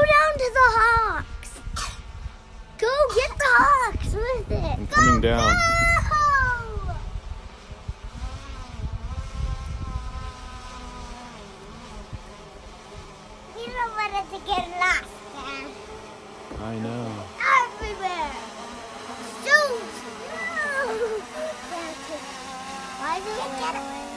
down to the hawks. Go get the hawks with it. I'm coming Go, down. No! We don't want it to get lost, Dad. I know. Everywhere. Shoot! No! Why did it get it?